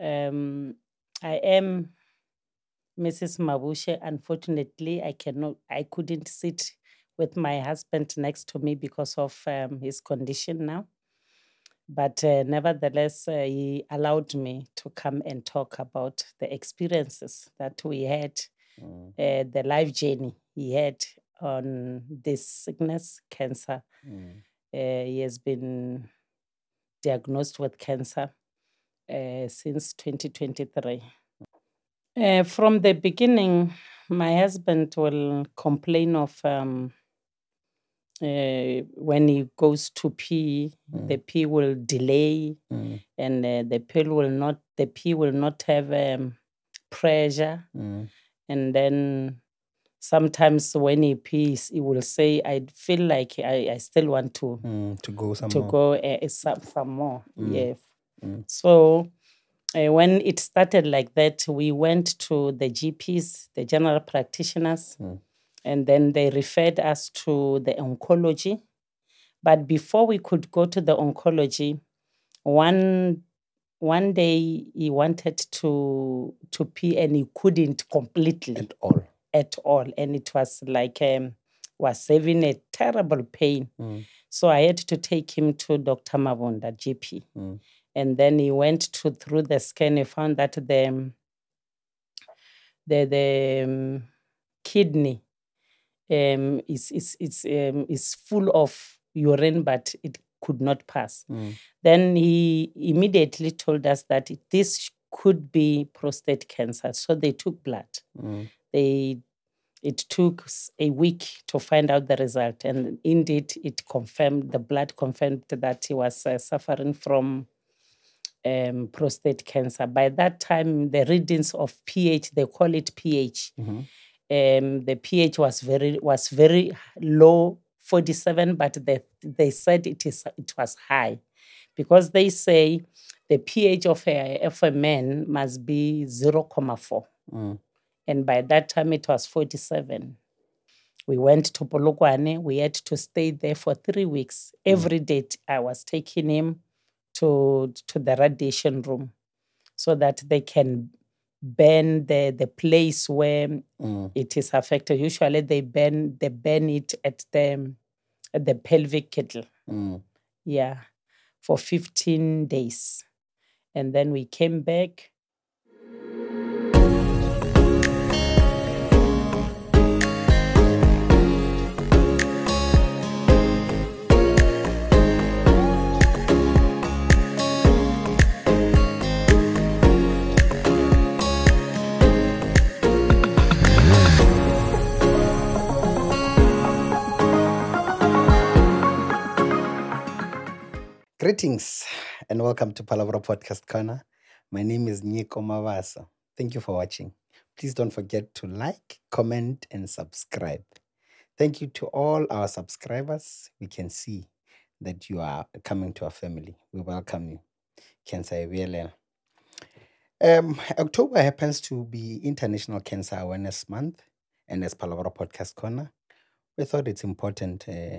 Um, I am Mrs. Mabushe. Unfortunately, I cannot. I couldn't sit with my husband next to me because of um, his condition now. But uh, nevertheless, uh, he allowed me to come and talk about the experiences that we had, Mm, uh, the life journey he had on this sickness, cancer. mm, Uh, he has been diagnosed with cancer uh, since 2023. Uh, from the beginning, my husband will complain of um, uh, when he goes to pee, the pee will delay, mm, and uh, the pill will not. The pee will not have um, pressure, mm, and then sometimes when he pees, he will say, "I feel like I, I still want to." mm, to go some to more. go uh, some, some more. Mm. Mm. So uh, when it started like that, we went to the GPs, the general practitioners, Mm. and then they referred us to the oncology. But before we could go to the oncology, one one day he wanted to to pee and he couldn't completely At all. at all, and it was like um, was having a terrible pain. Mm, So I had to take him to Dr. Mavunda, GP. mm, And then he went to through the scan. He found that the the the um, kidney um, is is is um, is full of urine, but it could not pass. mm, Then he immediately told us that this could be prostate cancer. So they took blood. mm, They it took a week to find out the result, and indeed, it confirmed the blood confirmed that he was uh, suffering from um, prostate cancer. By that time, the readings of pH they call it pH. mhm, Um, the pH was very was very low, forty seven, but they they said it is it was high, because they say the pH of a of a man must be zero comma four mm, and by that time it was 47 we went to Polokwane. We had to stay there for three weeks. Every day, I was taking him to to the radiation room so that they can burn the the place where mm, it is affected. Usually they burn they burn it at the at the pelvic kettle. mm. Yeah, for 15 days. And then we came back. Greetings and welcome to Phalaborwa Podcast Corner. My name is Nico Mavasa. Thank you for watching. Please don't forget to like, comment, and subscribe. Thank you to all our subscribers. We can see that you are coming to our family. We welcome you. Cancer Eviela. Um, October happens to be International Cancer Awareness Month, and as Phalaborwa Podcast Corner, we thought it's important uh,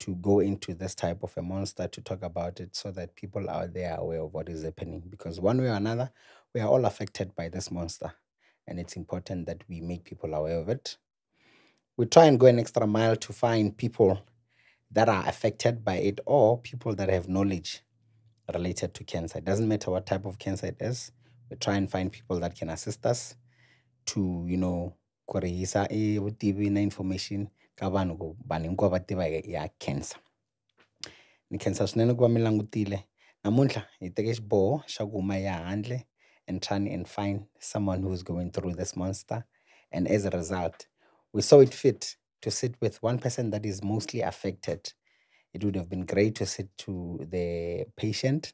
to go into this type of a monster to talk about it so that people out there are aware of what is happening. Because one way or another, we are all affected by this monster, and it's important that we make people aware of it. We try and go an extra mile to find people that are affected by it or people that have knowledge related to cancer. It doesn't matter what type of cancer it is. We try and find people that can assist us to, you know, gore isa e eh, vutivi na information ka vanhu ku vanhu hinkwavo va tiva ya cancer. Ni khensa swinene ku va mi langutile. Namuntlha hi teke xiboho xa ku huma ya handle and trying and find someone who is going through this monster. And as a result we saw it fit to sit with one person that is mostly affected. It would have been great to sit to the patient.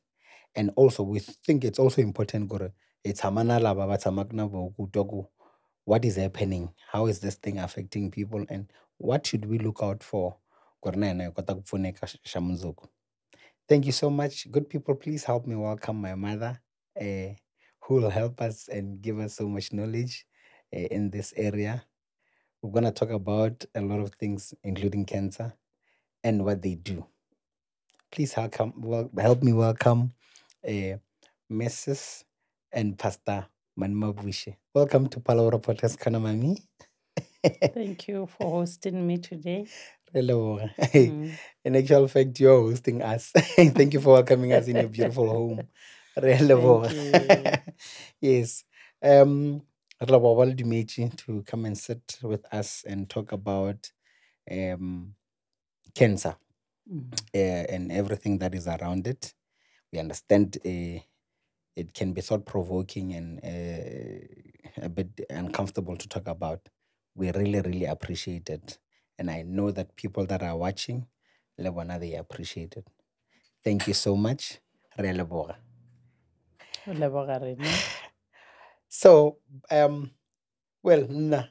And also we think it's also important gore hi tshama na lava va tshamaka na voho ku twa ku what is happening? How is this thing affecting people? And what should we look out for? Thank you so much. Good people please help me welcome my mother uh, who will help us and give us so much knowledge uh, in this area. We're going to talk about a lot of things including cancer and what they do. Please help, help me welcome uh, mrs and Pastor Manmabushe. Welcome to Phalaborwa Podcast, Kana Mami. Thank you for hosting me today. Hello. Mm. In actual fact, you're hosting us. Thank you for welcoming us in your beautiful home. Re a leboga. Thank yes. Um, re leboga ba le dumetše to come and sit with us and talk about um, cancer Mm. uh, and everything that is around it. We understand uh, it can be thought provoking and uh, a bit uncomfortable to talk about. We really, really appreciate it. And I know that people that are watching, le bona they appreciate it. Thank you so much. Re a leboga. Re leboga rena. So, um, well, Nna,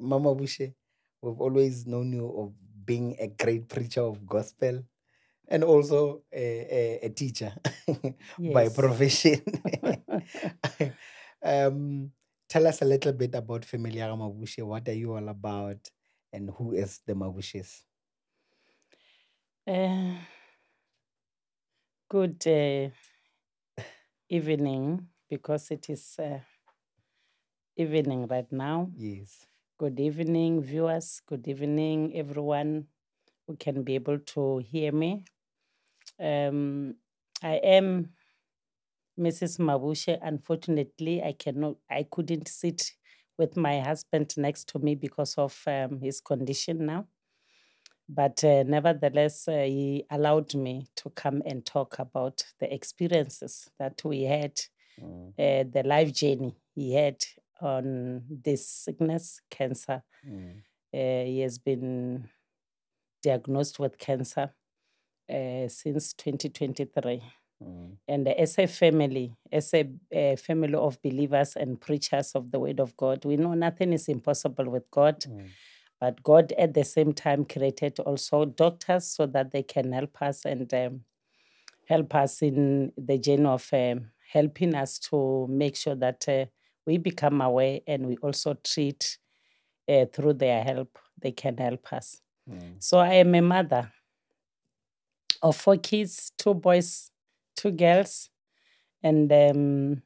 Mama Bushe, we've always known you of being a great preacher of gospel and also a, a, a teacher by profession. um, tell us a little bit about Familia Mabushe. What are you all about and who is the Mabushes? Uh, good uh, evening, because it is uh, evening right now. Yes. Good evening, viewers. Good evening, everyone who can be able to hear me. Um, I am Mrs. Mabushe. Unfortunately, I cannot. I couldn't sit with my husband next to me because of um, his condition now. But uh, nevertheless, uh, he allowed me to come and talk about the experiences that we had, Mm, uh, the life journey he had on this sickness, cancer. mm, Uh, he has been diagnosed with cancer uh, since 2023. mm, And as a family, as a, a family of believers and preachers of the word of God, we know nothing is impossible with God. mm, But God, at the same time, created also doctors so that they can help us and um, help us in the journey of um, helping us to make sure that uh, we become aware and we also treat uh, through their help, they can help us. mm, So I am a mother of four kids, two boys, two girls, and um,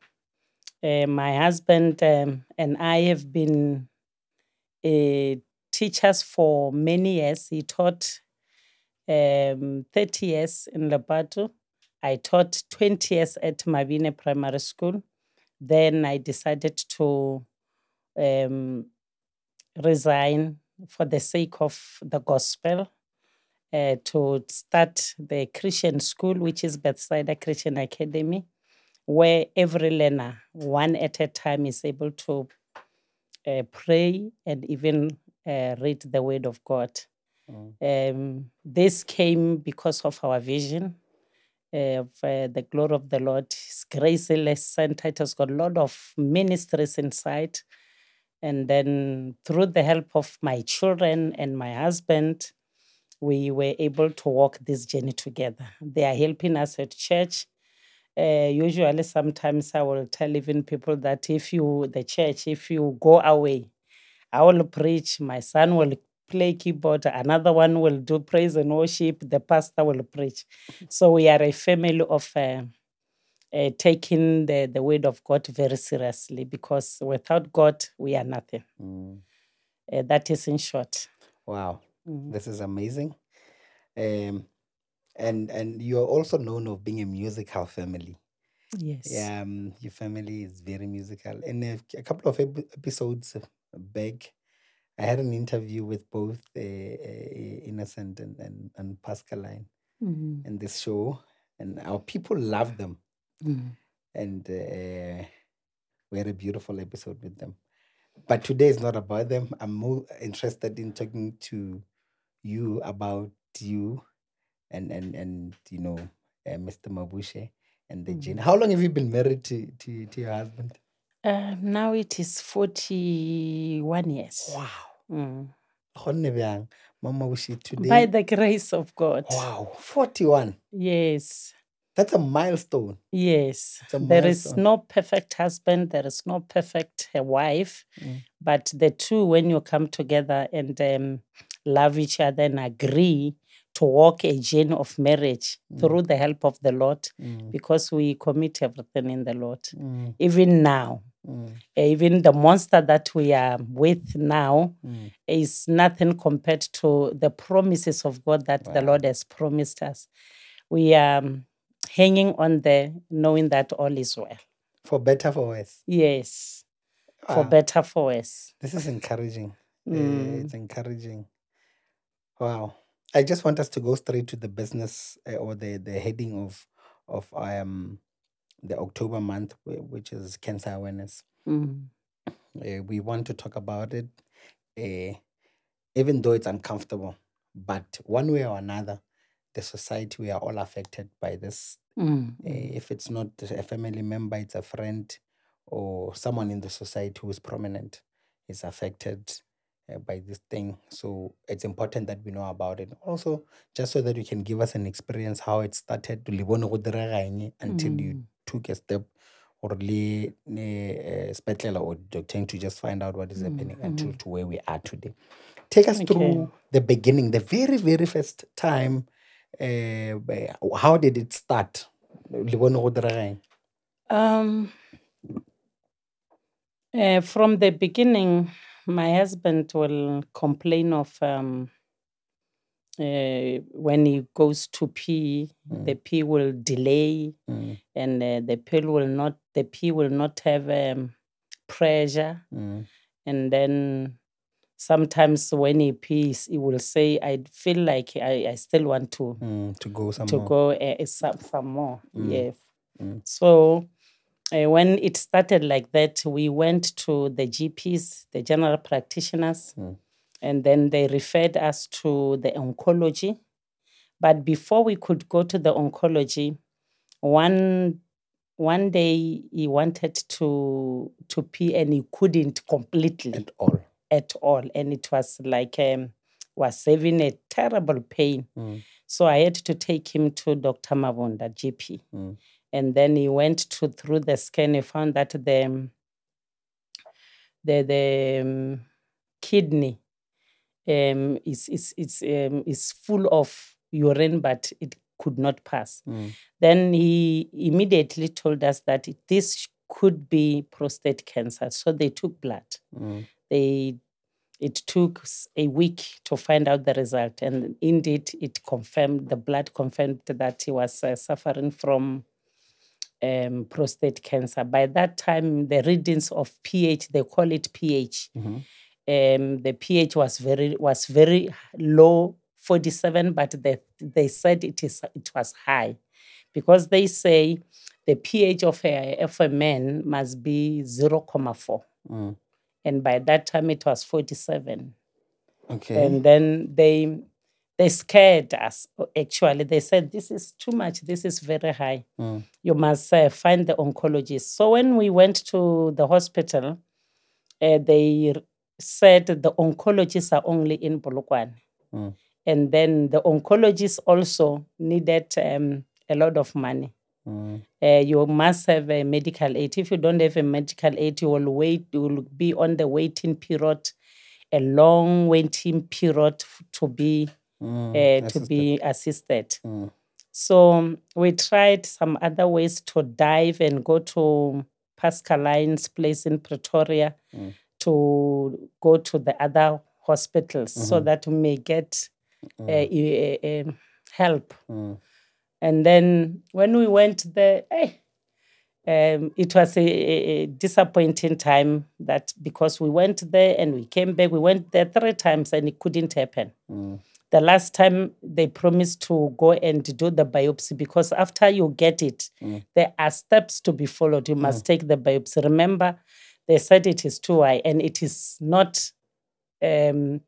uh, my husband um, and I have been uh, teachers for many years. He taught um, 30 years in Lepato. I taught 20 years at Mavine Primary School. Then I decided to um, resign for the sake of the gospel uh, to start the Christian school, which is Bethsaida Christian Academy, where every learner, one at a time, is able to uh, pray and even uh, read the Word of God. mm, Um, this came because of our vision of uh, the glory of the Lord. His Graceless Center, it has got a lot of ministries inside. And then through the help of my children and my husband, we were able to walk this journey together. They are helping us at church. Uh, usually, sometimes I will tell even people that if you, the church, if you go away, I will preach, my son will play keyboard, another one will do praise and worship, the pastor will preach. So we are a family of uh, uh, taking the, the word of God very seriously because without God, we are nothing. mm. Uh, that is in short. Wow. Mhm. This is amazing. Um, and and you're also known of being a musical family. Yes. Um, your family is very musical. And a, a couple of ep- episodes back, I had an interview with both uh, uh, Innocent and, and, and Pascaline Mhm. in this show, and our people love them. Mhm. And uh, we had a beautiful episode with them. But today is not about them. I'm more interested in talking to you about you and and and you know uh, Mr. Mabushe and the journey. How long have you been married to to, to your husband? Uh, now it is 41 years. Wow. Mm. Mama today. By the grace of God. wow, 41. Yes. That's a milestone. Yes. A There is milestone. no perfect husband, there is no perfect uh, wife, Mm. but the two, when you come together and um, love each other and agree to walk a journey of marriage through the help of the Lord Mm. because we commit everything in the Lord. Mm. Even now, Mm. even the monster that we are with now Mm. is nothing compared to the promises of God that the Lord has promised us. We are um, hanging on there, knowing that all is well. For better, for worse. Yes, for better, for worse. This is encouraging. Uh, Mm. it's encouraging. Wow. I just want us to go straight to the business uh, or the, the heading of of um the October month, which is cancer awareness. Mm. Uh, we want to talk about it, uh, even though it's uncomfortable. But one way or another, the society we are all affected by this. Mm. Uh, if it's not a family member, it's a friend or someone in the society who is prominent is affected by this thing. So it's important that we know about it. Also, just so that you can give us an experience how it started to libone go direga eng until you Mm. took a step or le uh, spetlele or to just find out what is happening until mhm. to where we are today. Take us Okay. through the beginning, the very, very first time. Uh, how did it start? Le bone go direga? Um, uh, from the beginning, my husband will complain of um, uh, when he goes to pee, the pee will delay, Mm, and uh, the pill will not. The pee will not have um, pressure, mm, and then sometimes when he pees, he will say, "I feel like I, I still want to mm, to go some to more. go uh, some some more." Mm. Yes. Mm. So uh, when it started like that, we went to the GPs, the general practitioners, Mm. and then they referred us to the oncology. But before we could go to the oncology, one one day he wanted to to pee and he couldn't completely At all. at all, and it was like um, was having a terrible pain. Mm, So I had to take him to Dr. Mavunda, GP mm, and then he went to through the scan. He found that the the the um, kidney um, is is is um, is full of urine, but it could not pass. mm, Then he immediately told us that this could be prostate cancer. So they took blood. mm, They it took a week to find out the result, and indeed, it confirmed the blood confirmed that he was uh, suffering from um, prostate cancer. By that time, the readings of pH, they call it pH. mhm, Um, the pH was very was very low, 47, but they, they said it is it was high because they say the pH of a, of a man must be 0, 0.4. mm. And by that time, it was 47 Okay. and then they they scared us actually they said this is too much this is very high Mm, you must uh, find the oncologist so when we went to the hospital uh, they said the oncologists are only in Polokwane. Mm. and then the oncologists also needed um, a lot of money mm, uh, you must have a medical aid. If you don't have a medical aid, you will wait. You will be on the waiting period, a long waiting period to be mm. uh, to be assisted. Mm, So um, we tried some other ways to dive and go to Pascaline's place in Pretoria Mm. to go to the other hospitals so Mhm. that we may get uh, um, help. mm, And then when we went there, eh, um, it was a, a- a disappointing time that because we went there and we came back, we went there three times and it couldn't happen. mm, The last time they promised to go and do the biopsy because after you get it, Mm. there are steps to be followed. You must take the biopsy. Remember, they said it is too high and it is not. Um,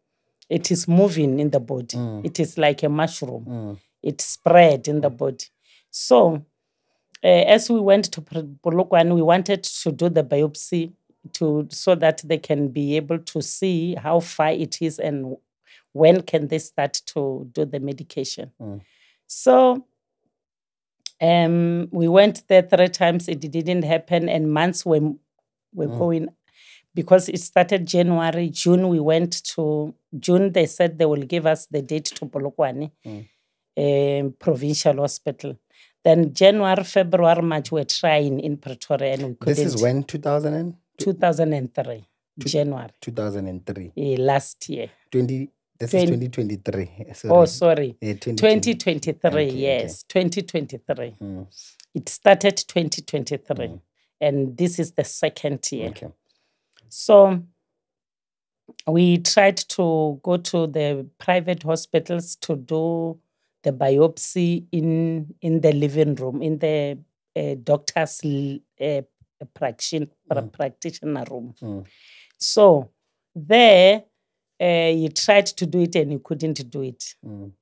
it is moving in the body. Mm. It is like a mushroom mm, it spread in the body. So, uh, as we went to Polokwane, we wanted to do the biopsy to so that they can be able to see how far it is and when can they start to do the medication. Mm. So, um, we went there three times. It didn't happen, and months were were Mm. going because it started January. June we went to June. They said they will give us the date to Polokwane. Mm. um, provincial hospital. Then January, February, March, we're trying in Pretoria and we couldn't. This is when 2000 2003, January, 2003. eh, last year. 20 this Twen- is 2023. Sorry. Oh, sorry. Yeah, 2020. 2023, Okay, okay. yes, 2023. Mm, It started 2023, Mm. and this is the second year. Okay. So we tried to go to the private hospitals to do the biopsy in in the living room, in the uh, doctor's uh, praction- pra- Mm. practitioner room. Mm. So there, uh, you tried to do it and you couldn't do it. Mm,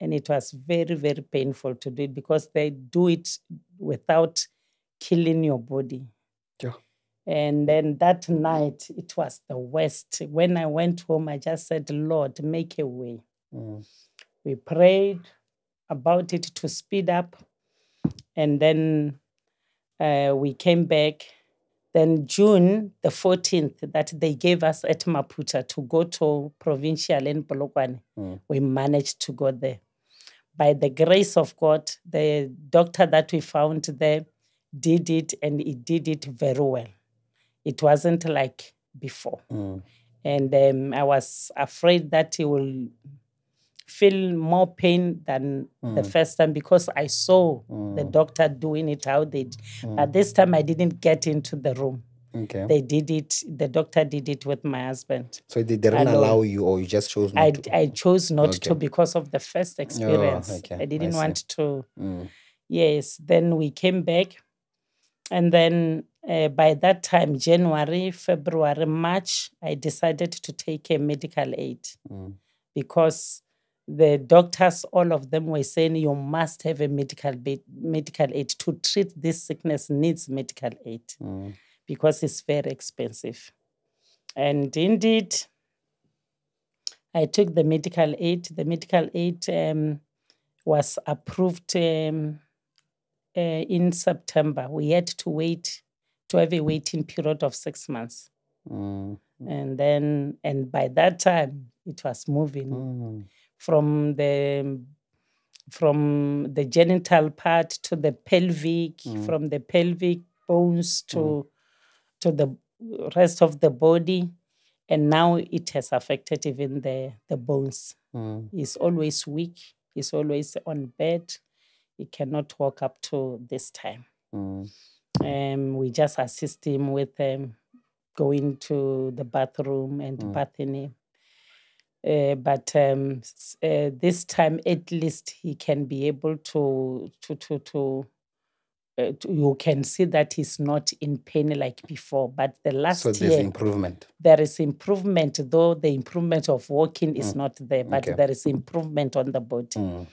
And it was very, very painful to do it because they do it without killing your body. Yeah. And then that night, it was the worst. When I went home, I just said, Lord, make a way. mm, We prayed about it to speed up. And then uh, we came back. Then June the 14th, that they gave us at Maphutha to go to provincial in Polokwane, Mm. we managed to go there. By the grace of God, the doctor that we found there did it and he did it very well. It wasn't like before mm, and um, I was afraid that he will feel more pain than the Mm. first time because I saw the Mm. doctor doing it how they. mm. But this time I didn't get into the room. Okay. They did it. The doctor did it with my husband. so they didn't allow you, or you just chose not I, to? I chose not to because of the first experience. okay. I I didn't see. want to. Mm, Yes. Then we came back. And then uh, by that time, January, February, March, I decided to take a medical aid mm, because the doctors, all of them were saying you must have a medical medical aid to treat this sickness needs medical aid mm, because it's very expensive. And indeed, I took the medical aid. The medical aid um, was approved um, uh, in September. We had to wait to have a waiting period of six months, mm, and then and by that time it was moving mm, from the from the genital part to the pelvic, Mm. from the pelvic bones to to the rest of the body, and now it has affected even the the bones. mm, He's always weak. He's always on bed. He cannot walk up to this time. mm, Um, we just assist him with um, going to the bathroom and Mm. bathing him. Uh, but um, uh, this time, at least he can be able to to to to, uh, to. You can see that he's not in pain like before. But the last So there's year, improvement. there is improvement, though the improvement of walking is not there, but Okay. there is improvement on the body. Mm,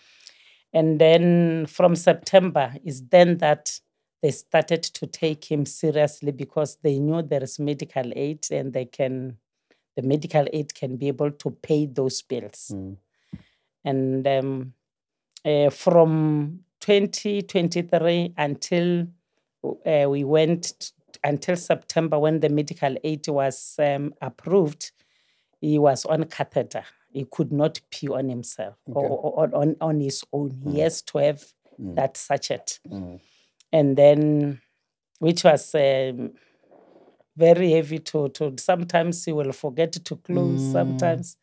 And then from September is then that they started to take him seriously because they knew there is medical aid and they can, the medical aid can be able to pay those bills. mm, And um, uh, from 2023 until uh, we went until September when the medical aid was um, approved, he was on catheter. He could not pee on himself or, Okay. or on- on, on his own. He has to have Mm. that sachet. mm, And then, which was um, very heavy to, to, sometimes he will forget to close, Mm. sometimes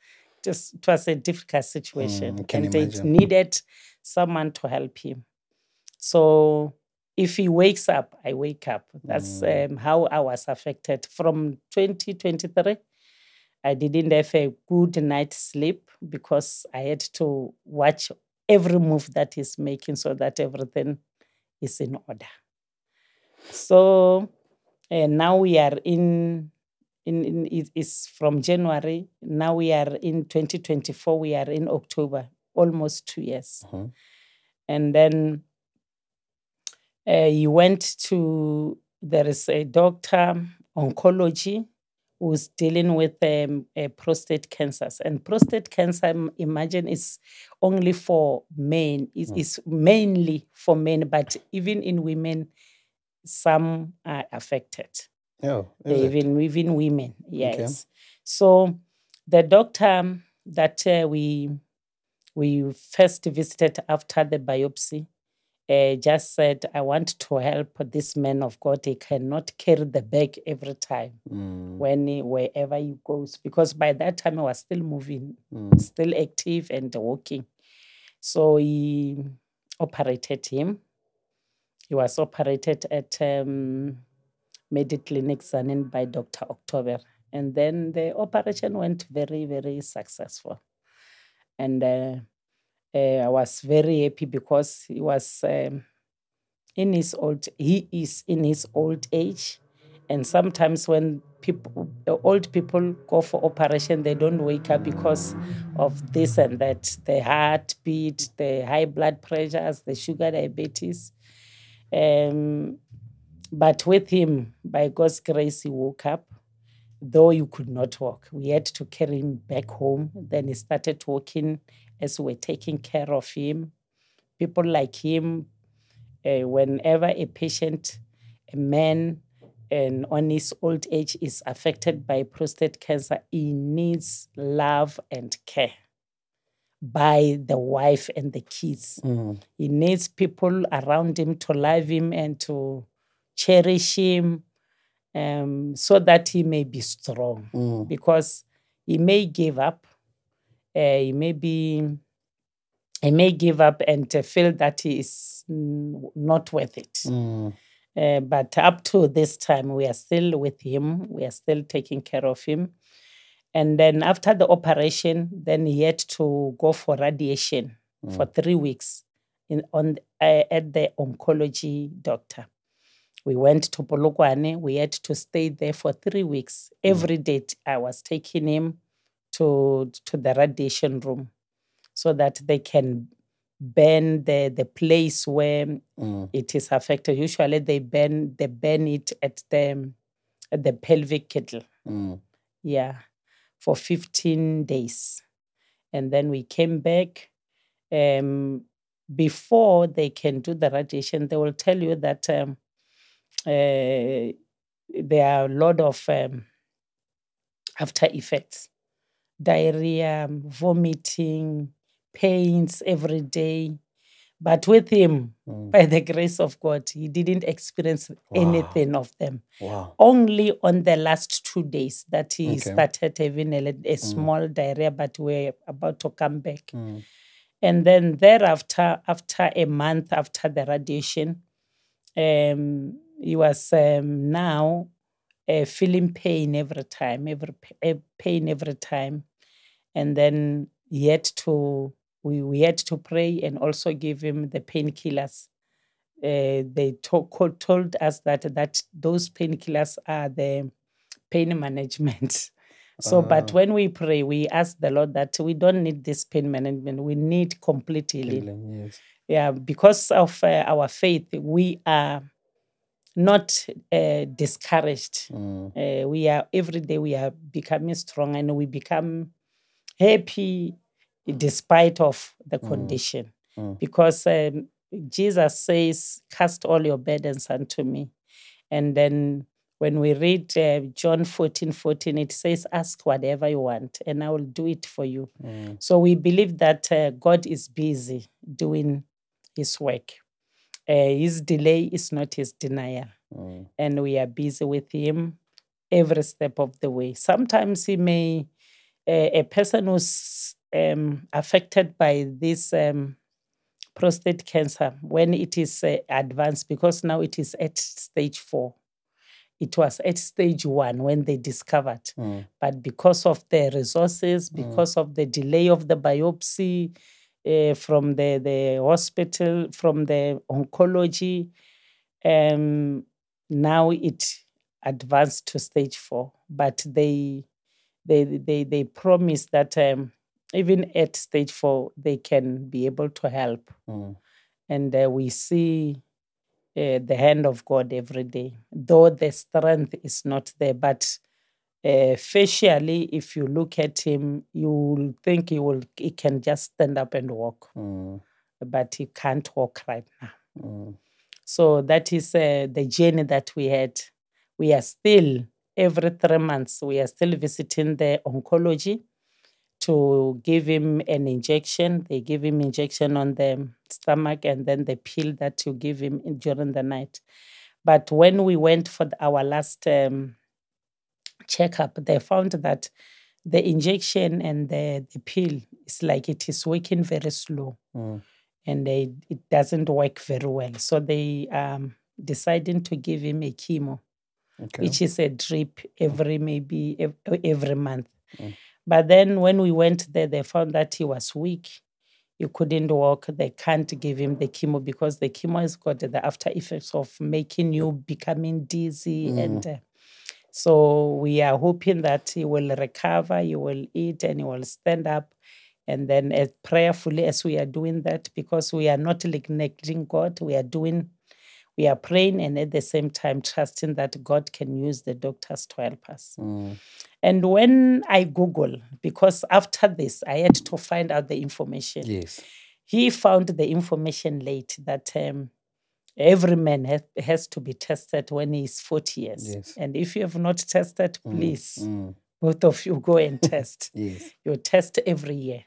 just, it was a difficult situation. Mm, and it imagine. needed someone to help him. So if he wakes up, I wake up. That's Mm. um, how I was affected. From 2023, I didn't have a good night's sleep because I had to watch every move that he's making so that everything is in order. So uh, now we are in, in, in it is from January. Now we are in 2024. We are in October, almost two years. mhm, And then uh, he went to, there is a doctor, oncology, who's dealing with um, uh, prostate cancers. And prostate cancer, im- imagine, is only for men. It's, Mm. it's mainly for men, but even in women, some are affected Oh, is it? even even women yes so the doctor that uh, we we first visited after the biopsy. Uh, just said, I want to help this man of God. He cannot carry the bag every time Mm. when he, wherever he goes, because by that time he was still moving, Mm. still active and walking. So he operated him. He was operated at um, Mediclinic Tzaneen by Dr. October. And then the operation went very, very successful. And uh, uh, I was very happy because he was um, in his old, he is in his old age. And sometimes when people, old people go for operation, they don't wake up because of this and that, the heartbeat, the high blood pressures, the sugar diabetes. Um, but with him, by God's grace, he woke up, though you could not walk. We had to carry him back home. Then he started walking as we were taking care of him. People like him, uh, whenever a patient, a man, and on his old age is affected by prostate cancer, he needs love and care by the wife and the kids. Mm. He needs people around him to love him and to cherish him um, so that he may be strong. Mm. Because he may give up, uh, he may be, he may give up and uh, feel that he is not worth it. Mm. Uh, but up to this time, we are still with him. We are still taking care of him. And then after the operation, then he had to go for radiation for three weeks in on uh, at the oncology doctor. We went to Polokwane. We had to stay there for three weeks. Every day I was taking him to to the radiation room, so that they can burn the the place where Mm. it is affected. Usually, they burn they burn it at the at the pelvic kettle. Mm. Yeah, for 15 days. And then we came back. Um, before they can do the radiation, they will tell you that um, uh, there are a lot of um, after effects diarrhea, vomiting, pains every day. But with him, Mm. by the grace of God, he didn't experience Wow. anything of them Wow. only on the last two days that he Okay. started having a, a small diarrhea, but we're about to come back. Mm. And then thereafter, after a month after the radiation, um, he was um, now uh, feeling pain every time, every eh, pain every time, and then yet to we, we had to pray and also give him the painkillers. Uh, they to- told us that that those painkillers are the pain management. So, but Ah. when we pray, we ask the Lord that we don't need this pain management. We need complete healing. Healing, yes. Yeah, because of uh, our faith, we are not uh, discouraged. Mm. Uh, we are every day we are becoming strong and we become happy despite of the condition Mm. because um, jesus says cast all your burdens unto me and then when we read uh, john 14 14 it says ask whatever you want and i will do it for you Mm. so we believe that uh, god is busy doing his work uh, his delay is not his denial Mm. and we are busy with him every step of the way. Sometimes he may, a a person who's um, affected by this um, prostate cancer, when it is uh, advanced, because now it is at stage four. It was at stage one when they discovered, Mm. but because of the resources, because of the delay of the biopsy uh, from the, the hospital, from the oncology, um, now it advanced to stage four. But they they they they promise that um, even at stage four they can be able to help, Mm. and uh, we see uh, the hand of God every day. Though the strength is not there, but uh, facially, if you look at him, you will think he will he can just stand up and walk, Mm. but he can't walk right now. Mm. So that is uh, the journey that we had. We are still every three months. We are still visiting the oncology to give him an injection. They give him injection on the stomach and then the pill that you give him in- during the night. But when we went for the- our last um, checkup, they found that the injection and the, the pill is like it is working very slow Mm. and they, it doesn't work very well. So they um deciding to give him a chemo, Okay. which is a drip every maybe ev- every month. Mm. But then when we went there, they found that he was weak. He couldn't walk. They can't give him the chemo because the chemo has got the after effects of making you becoming dizzy and. Uh, so we are hoping that he will recover, he will eat, and he will stand up. And then, as prayerfully as we are doing that, because we are not neglecting God, we are doing, we are praying, and at the same time trusting that God can use the doctors to help us. Mm. And when I Google, because after this I had to find out the information, Yes. he found the information late that um, every man has, has to be tested when he's 40 years. Yes. And if you have not tested, Mm, please, Mm. both of you go and test. Yes. You test every year.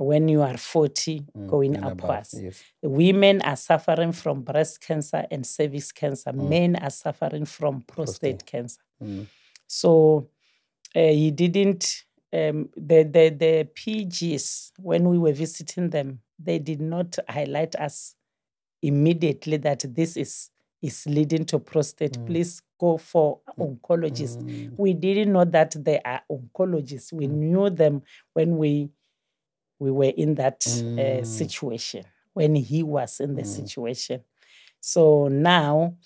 Mm. When you are 40, Mm. going above, upwards. Yes. Women are suffering from breast cancer and cervix cancer. Men are suffering from prostate, Prostate. cancer. Mm. So uh, he didn't. Um, the the the PGs when we were visiting them, they did not highlight us immediately that this is is leading to prostate. Mm. Please go for oncologists. Mm. We didn't know that they are oncologists. We knew them when we we were in that uh, Mm. situation when he was in the Mm. situation. So now,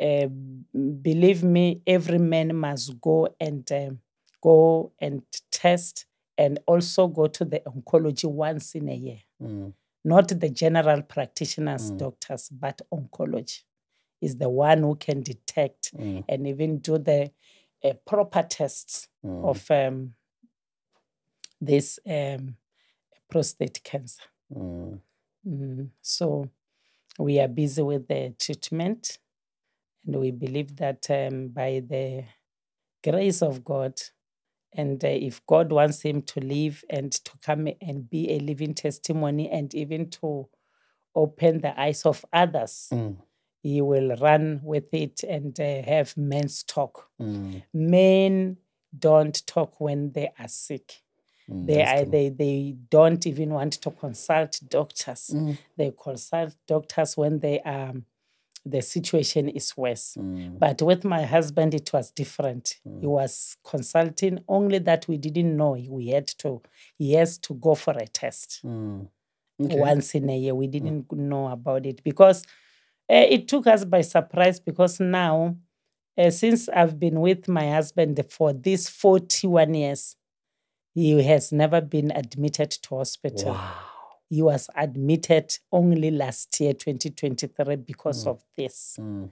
uh, believe me, every man must go and um, go and test and also go to the oncology once in a year. Mm. Not the general practitioners, Mm. doctors, but oncology is the one who can detect Mm. and even do the uh, proper tests Mm. of um, this um, prostate cancer. Mm. Mm, So we are busy with the treatment, and we believe that um, by the grace of God, and uh, if God wants him to live and to come and be a living testimony, and even to open the eyes of others, Mm. he will run with it and uh, have men's talk. Mm. Men don't talk when they are sick. Mm. They, are, they, they don't even want to consult doctors Mm. they consult doctors when they are the situation is worse. Mm. But with my husband, it was different. He was consulting only that we didn't know we had to. He has to go for a test Mm. Okay. once in a year. We didn't know about it because uh, it took us by surprise. Because now, uh, since I've been with my husband for these forty-one years, he has never been admitted to hospital Wow. he was admitted only last year 2023 because Mm. of this Mm.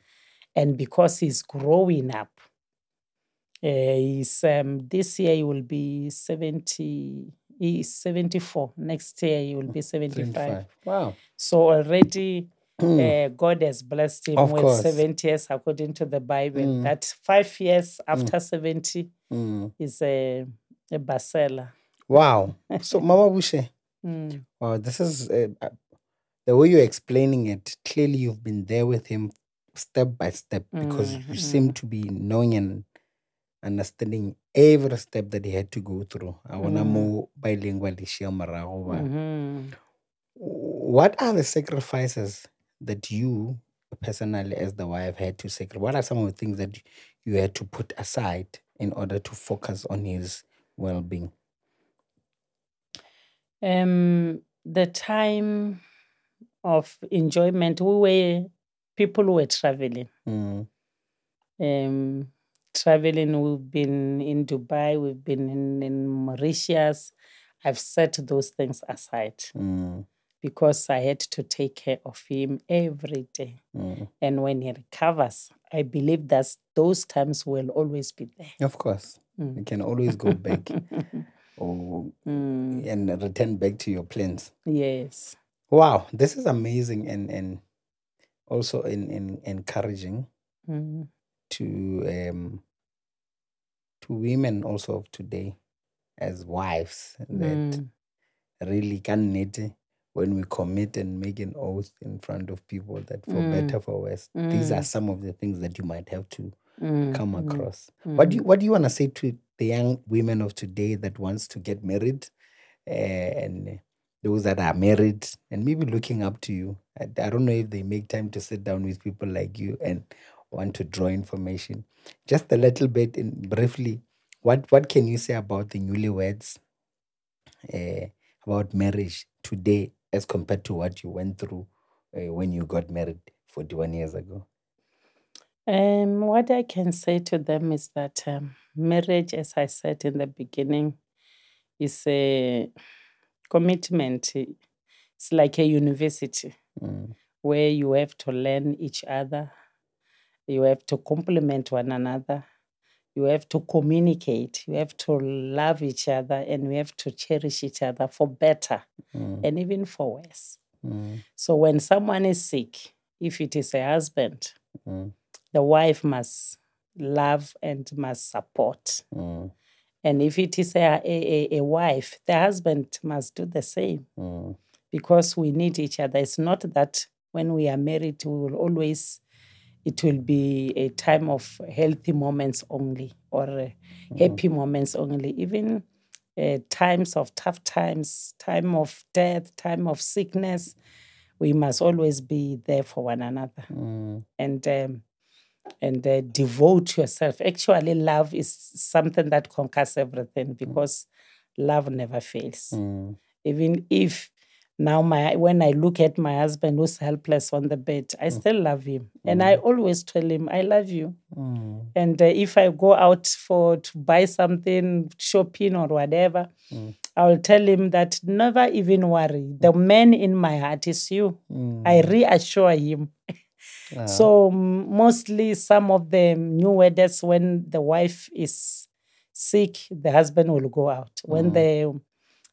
and because he's growing up uh, he's um, this year he will be 70 he's 74 next year he will be 75 25. Wow. so already Mm. uh, god has blessed him Of with course. 70 years according to the bible Mm. that five years after 70 Mm. is a, a bachelor Wow. So, Mama Bushe, Mm. wow, this is uh, uh, the way you're explaining it. Clearly, you've been there with him step by step because Mm, you seem to be knowing and understanding every step that he had to go through. I want to Mm. more bilingual. Mhm. What are the sacrifices that you personally, as the wife, had to sacrifice? What are some of the things that you had to put aside in order to focus on his well being? um the time of enjoyment we were people who were traveling. Mm, um traveling we've been in dubai we've been in, in mauritius. I've set those things aside mm, because i had to take care of him every day. Mm. and when he recovers i believe that those times will always be there. Of course, Mm. you can always go back or Mm, and return back to your plans. yes Wow, this is amazing and and also in, in encouraging Mm, to um to women also of today as wives that Mm. really can need when we commit and make an oath in front of people that for Mm. better for worse these are Mm. some of the things that you might have to Mm. come Mm. across what do you Mm. what do you want to say to the young women of today that wants to get married uh, and those that are married and maybe looking up to you I, I don't know if they make time to sit down with people like you and want to draw information just a little bit in briefly what what can you say about the newlyweds uh, about marriage today as compared to what you went through uh, when you got married 41 years ago Um, what I can say to them is that um, marriage, as I said in the beginning, is a commitment. It's like a university Mm, where you have to learn each other, you have to complement one another, you have to communicate, you have to love each other, and we have to cherish each other for better mm, and even for worse. mm, So when someone is sick, if it is a husband, mm, the wife must love and must support. mm, And if it is a, a, a- wife, the husband must do the same mm, because we need each other. It's not that when we are married, we will always, it will be a time of healthy moments only or uh, happy moments only. Even uh, times of tough times, time of death, time of sickness, we must always be there for one another mm, and um, and uh, devote yourself. Actually, love is something that conquers everything because love never fails. mm, Even if now my when I look at my husband who's helpless on the bed, I still love him, and I always tell him I love you. mm, And uh, if I go out for to buy something, shopping or whatever, Mm. I will tell him that never even worry. The man in my heart is you. mm. I reassure him. So mm, mostly some of the new wedders, when the wife is sick, the husband will go out. When the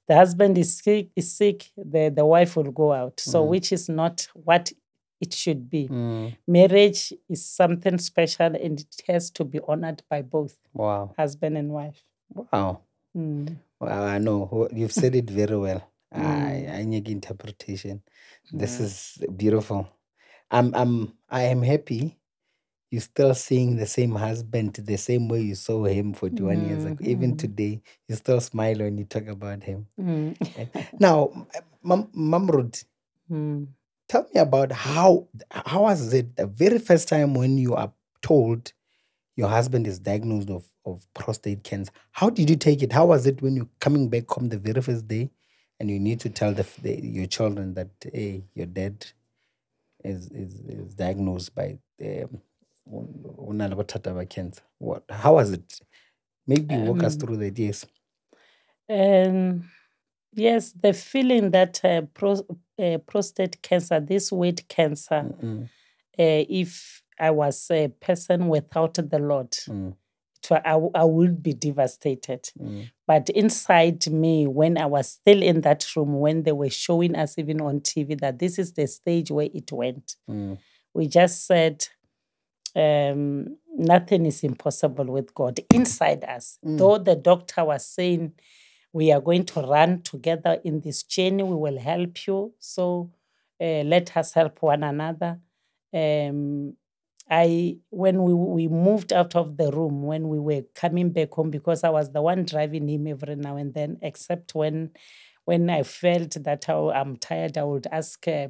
the husband is sick, is sick, the, the wife will go out. So which is not what it should be. mm, Marriage is something special and it has to be honored by both wow husband and wife. wow Mm. Well, I know you've said it very well. I, I need interpretation. This is beautiful. I'm, I'm, I am happy. You're still seeing the same husband the same way you saw him 41 years ago. Even today, you still smile when you talk about him. Mm. Now, Mam, Mamrud, Mm. tell me about how how was it the very first time when you are told your husband is diagnosed of, of prostate cancer how did you take it how was it when you're coming back home the very first day and you need to tell the, the your children that hey your dad is is, is diagnosed by um, una le bothata ba cancer. What how was it maybe walk us Um, through the yes Um, yes, the feeling that uh, pro- uh, prostate cancer, this weight cancer, Mm, uh, if I was a person without the Lord, mm, I, I would be devastated. mm, But inside me, when I was still in that room, when they were showing us even on TV that this is the stage where it went, mm, we just said, um, nothing is impossible with God inside us. Though the doctor was saying, we are going to run together in this journey, we will help you. So uh, let us help one another. Um, I when we we moved out of the room when we were coming back home because I was the one driving him every now and then, except when when I felt that I, am tired, I would ask uh,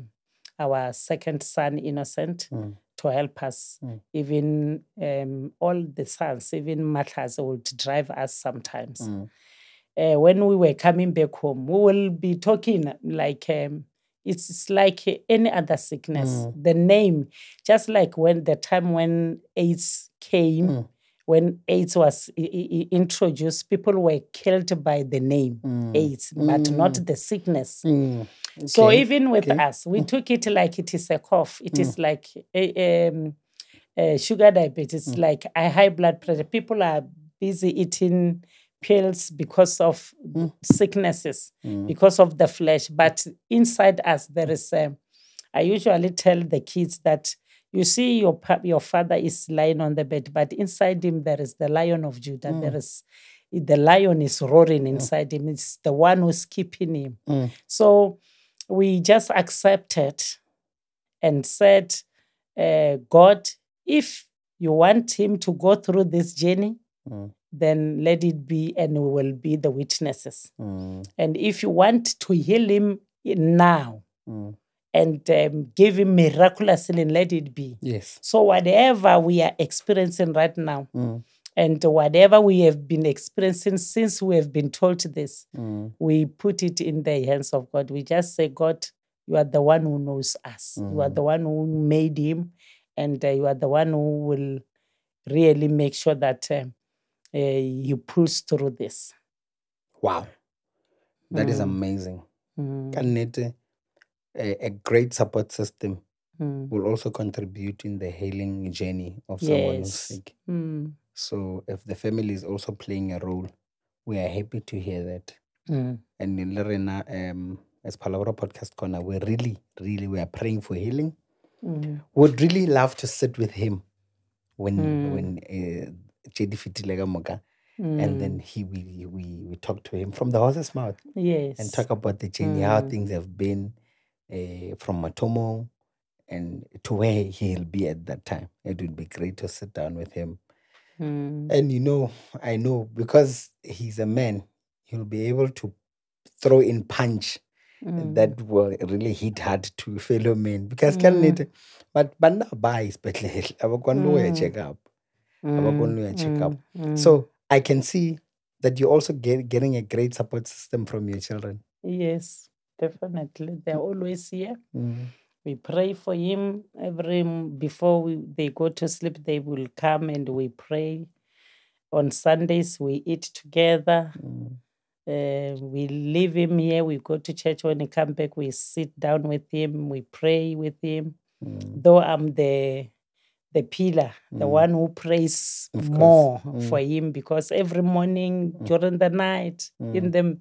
our second son, Innocent, Mm. to help us. Mm. Even um, all the sons, even Matthias, would drive us sometimes. mm, Uh, when we were coming back home, we will be talking like um, it's, it's like any other sickness. Mm. The name, just like when the time when AIDS came, Mm. when AIDS was introduced, people were killed by the name mm, AIDS, but not the sickness. mm. So even with okay. us, we took it like it is a cough. It is like a, um, uh, sugar diabetes, like a high blood pressure. People are busy eating pills because of sicknesses, because of the flesh. But inside us, there is a. I usually tell the kids that you see your your father is lying on the bed, but inside him there is the lion of Judah. There is the lion is roaring inside him. It's the one who's keeping him. Mm. So we just accepted and said, uh, God, if you want him to go through this journey, Mm. Then let it be, and we will be the witnesses. Mm. And if you want to heal him now Mm. and um, give him miraculous healing, let it be. Yes. So, whatever we are experiencing right now, Mm. and whatever we have been experiencing since we have been told this, Mm. we put it in the hands of God. We just say, God, you are the one who knows us. You are Mm. the one who made him, and uh, you are the one who will really make sure that um, uh, he pulls through this. Wow. That is Mm. amazing. Mm, Kannete, a, a great support system mm, will also contribute in the healing journey of someone who's sick. mm, So if the family is also playing a role, we are happy to hear that. mm. And in Lorena, um, as Phalaborwa Podcast Corner, we really, really, we are praying for healing. Mm, Would really love to sit with him when Mm. when uh, JD fitile ka moka, and mm. then he we, we we talk to him from the horse's mouth yes, and talk about the journey, how Mm. things have been uh, from Matomo and to where he'll be at that time. It would be great to sit down with him. Mm, And you know, I know because he's a man, he'll be able to throw in punch mm, that will really hit hard to fellow men. Because Mm. kannete, but banna ba isibhedlele abakwanele uya Mm. check up. Mm, abakwanele uya check up. mm, mm. So I can see that you're also get, getting a great support system from your children. yes, definitely, they're always here. Mm. We pray for him every before we, they go to sleep. They will come and we pray. On Sundays we eat together. Mm. Uh, we leave him here. We go to church. When he come back, we sit down with him. We pray with him. Mm. Though I'm the the pillar, the Mm. one who prays Of more Mm. for him because every morning during the night in Mm. the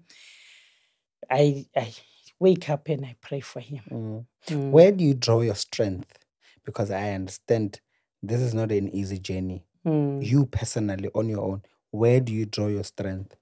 I I wake up and I pray for him. Mm. Mm. Where do you draw your strength? Because I understand this is not an easy journey. Mm. You personally, on your own, where do you draw your strength?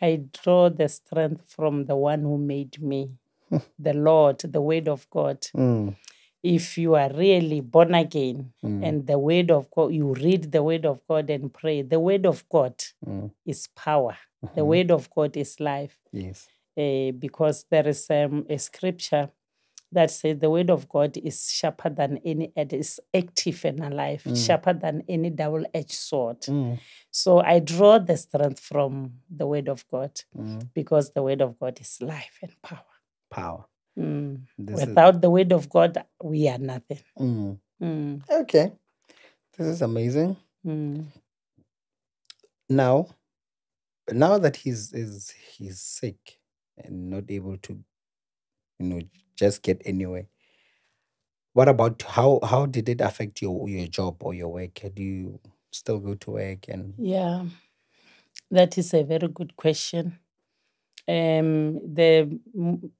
I draw the strength from the one who made me, the Lord, the Word of God. Mm. If you are really born again Mm. and the Word of God, you read the Word of God and pray, the Word of God Mm. is power, the Mhm. Word of God is life. Yes. Eh, because there is um, a scripture that says the Word of God is sharper than any, it is active and alive, Mm. sharper than any double edged sword. Mm. So I draw the strength from the Word of God. Mm. because the word of God is life and power. Power. Mm. This is- Without the word of God, we are nothing. Mm. Mm, Okay. This is amazing. mm, Now, now that he's is he's sick and not able to, you know, just get anywhere. What about how how did it affect your your job or your work? Do you still go to work and Yeah, that is a very good question. Um, the m-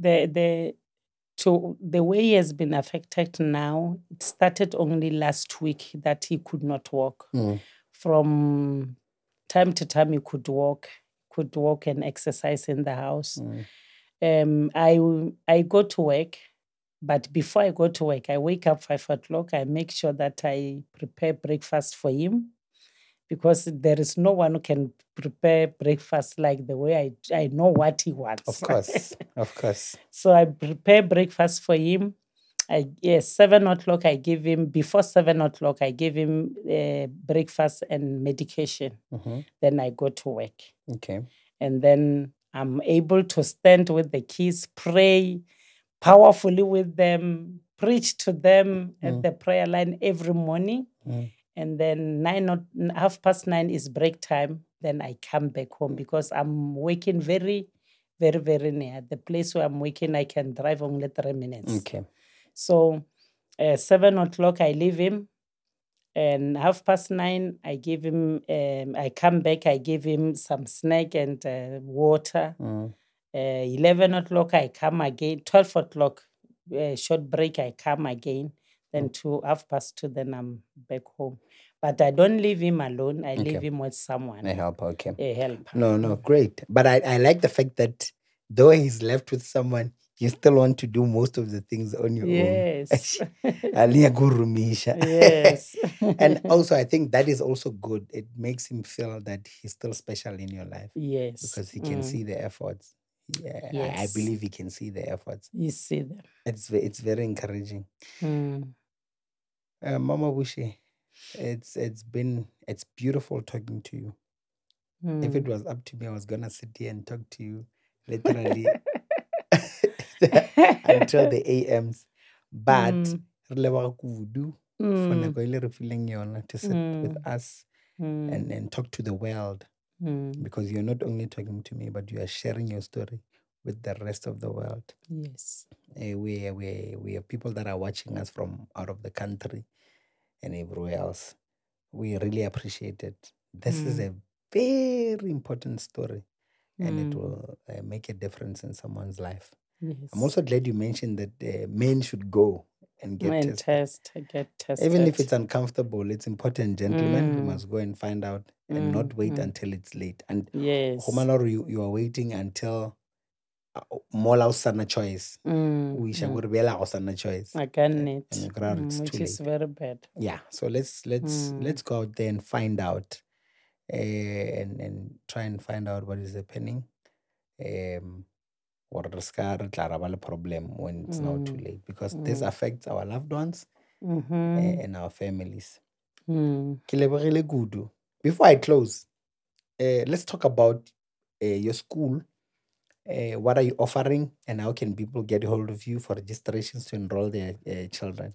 the the to the way he has been affected now. It started only last week that he could not walk. Mm, From time to time, he could walk, could walk and exercise in the house. mm, um I I go to work, but before I go to work, I wake up five o'clock. I make sure that I prepare breakfast for him because there is no one who can prepare breakfast like the way I I know what he wants. of course, of course. so I prepare breakfast for him. I yes, seven o'clock. I give him before seven o'clock. I give him uh, breakfast and medication. Mhm, Then I go to work Okay. and then I'm able to stand with the kids, pray powerfully with them, preach to them at Mm. the prayer line every morning. Mm. And then nine or half past nine is break time. Then I come back home because I'm working very, very, very near the place where I'm working. I can drive only three minutes. Okay. So uh, seven o'clock I leave him, and half past nine I give him. Um, I come back. I give him some snack and uh, water. Mm, Uh, Eleven o'clock I come again. Twelve o'clock, uh, short break. I come again. Then two half past two. Then I'm back home. But I don't leave him alone. I leave him with someone, A help. Okay. a helper. No, no, great. But I, I like the fact that though he's left with someone, you still want to do most of the things on your Yes. own. Yes. and also, I think that is also good. It makes him feel that he's still special in your life yes. because he can Mm. see the efforts. Yeah, I- I, believe he can see the efforts. You see them. It's it's very encouraging. Mm. Uh, Mama Bushi, it's it's been it's beautiful talking to you. If it Mm. was up to me, I was gonna sit here and talk to you literally until the AMs. But Mm. kudu for Mm. nako le re fileng yona to sit with Mm. us Mm. and, and talk to the world Mm. because you're not only talking to me, but you are sharing your story with the rest of the world. Yes. Eh, we, we, we have people that are watching us from out of the country and everywhere else. We really appreciate it. This is Mm. a very important story and it Mm. will uh, make a difference in someone's life. Yes. I'm also glad you mentioned that uh, men should go and get and tested. test, get tested. Even if it's uncomfortable, it's important, gentlemen. Mm. must go and find out and not wait Mm, mm. until it's late. And yes. Homalor, you, you are waiting until uh, mola o sana choice. Mm, We shall mm. go rebel o sana choice. I can and it, you grab it's mm, which too is late. very bad. Yeah. So let's let's Mm. let's go out there and find out, uh, and and try and find out what is happening. Um, or re ska re tla ra ba le problem when it's now too Mm, late because this mm. affects our loved ones uh, Mm-hmm. and our families. Mm. Ke lebogile kudu. Before I close, uh, let's talk about uh, your school. Uh, what are you offering, and how can people get hold of you for registrations to enroll their uh, children?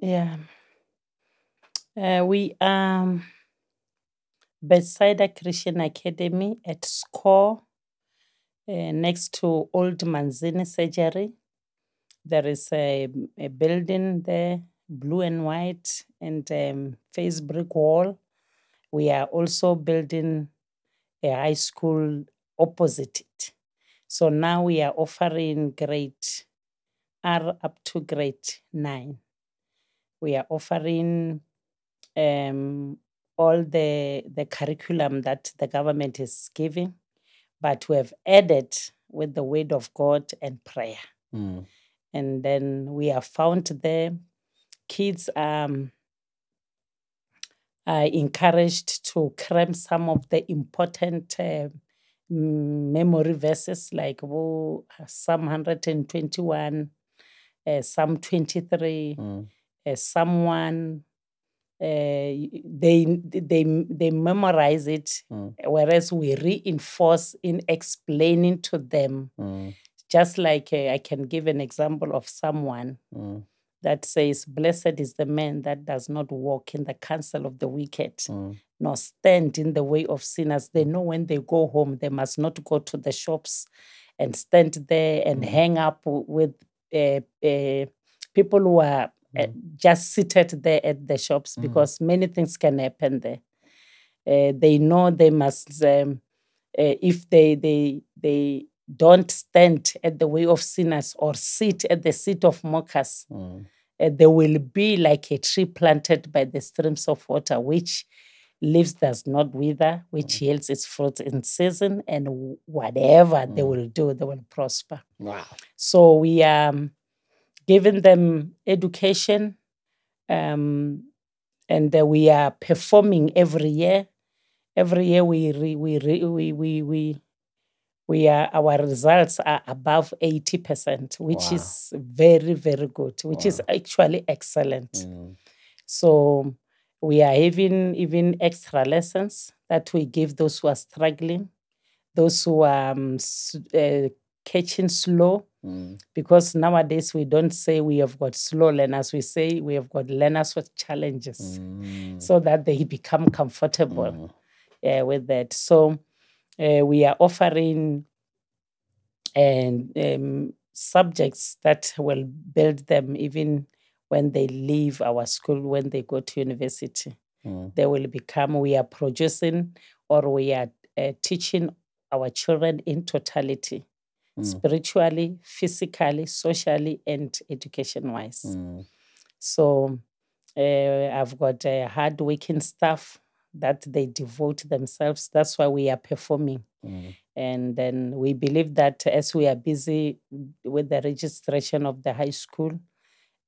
Yeah. Uh, we um Bethsaida Christian Academy at SCORE next to Old Manzini Surgery. There is a, a building there, blue and white, and um, face brick wall. We are also building a high school opposite it. So now we are offering grade R up to grade nine. We are offering um, all the the curriculum that the government is giving, but we have added with the word of God and prayer. Mm. And then we are found there. Kids um, are encouraged to cram some of the important uh, memory verses like wo- Psalm 121, uh, Psalm 23, Mm. uh, Psalm 1. Uh, they they they memorize it, Mm. whereas we reinforce in explaining to them. Mm. Just like uh, I can give an example of someone Mm. that says, Blessed is the man that does not walk in the counsel of the wicked, Mm. Nor stand in the way of sinners. They know when they go home, they must not go to the shops and stand there and Mm. hang up with uh, uh, people who are uh, just seated there at the shops Mm. because many things can happen there. Uh, they know they must, um, uh, if they they they don't stand at the way of sinners or sit at the seat of mockers, Mm. uh, there will be like a tree planted by the streams of water, which leaves does not wither, which yields its fruit in season, and whatever they Mm. will do, they will prosper. Wow. So we are um, giving them education, um, and uh, we are performing every year. Every year we re, we, re, we we we we are our results are above eighty percent, which Wow. is very very good, which is actually excellent. Mm. So we are having even extra lessons that we give those who are struggling, those who are um, uh, catching slow Mm. because nowadays we don't say we have got slow learners, we say we have got learners with challenges Mm. so that they become comfortable Mm. uh, with that. So uh, we are offering and um, subjects that will build them even when they leave our school, when they go to university. Mm. They will become, we are producing or we are uh, teaching our children in totality Mm. spiritually, physically, socially, and education wise. Mm. So Uh, I've got uh, hard-working staff that they devote themselves. That's why we are performing. Mm. And then we believe that as we are busy with the registration of the high school,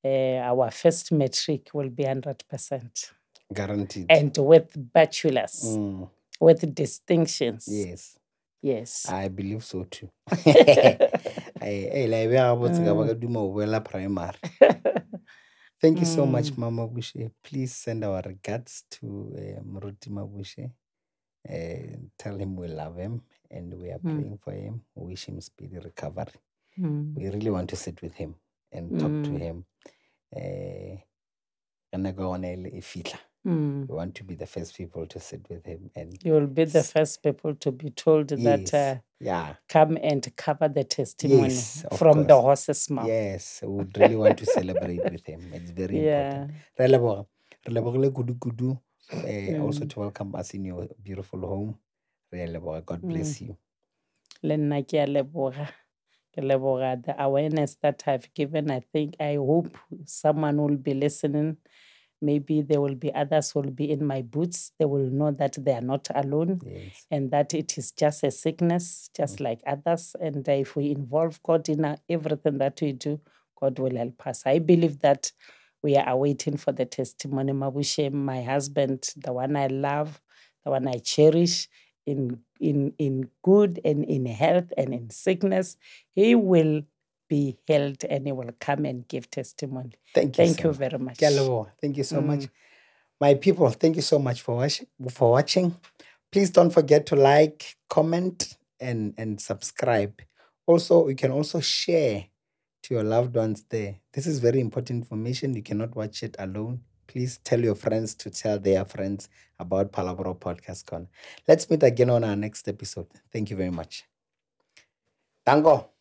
our first matric will be 100%. Guaranteed. And with bachelors, Mm. with distinctions. Yes. Yes. I believe so too. Ai- ai, la e beha gabotse ka ba ka duma primary. Thank you so much, Mm. Mama Bushe. Please send our regards to uh, Muruti Mabushe. Uh, tell him we love him and we are Mm. praying for him. Wish him speedy recovery. Mm. We really want to sit with him and talk to Mm. him. Uh, re nako ya rona le-. Mm. we want to be the first people to sit with him and You will be the first people to be told that yes, uh, yeah, come and cover the testimony Yes, from the horse's mouth. yes, we would really want to celebrate with him. It's very Yeah. important. Re a leboga. Re lebogile kudu kudu. Uh, Also Mm. to welcome us in your beautiful home. Re a leboga. God Mm. bless you. Le nna ke a leboga. The awareness that I've given. I think, I hope someone will be listening. Maybe there will be others who will be in my boots. They will know that they are not alone. Yes. and that it is just a sickness, just like others. And if we involve God in uh, everything that we do, God will help us. I believe that we are awaiting for the testimony. Mabushe, my husband, the one I love, the one I cherish, in in in good and in health and in sickness, he will be held and he will come and give testimony. Thank you. Thank so you much. very much. Thank you so much. Mm. My people, thank you so much for watching for watching. Please don't forget to like, comment, and, and subscribe. Also, you can also share to your loved ones there. This is very important information. You cannot watch it alone. Please tell your friends to tell their friends about Phalaborwa Podcast Con. Let's meet again on our next episode. Thank you very much. Tango.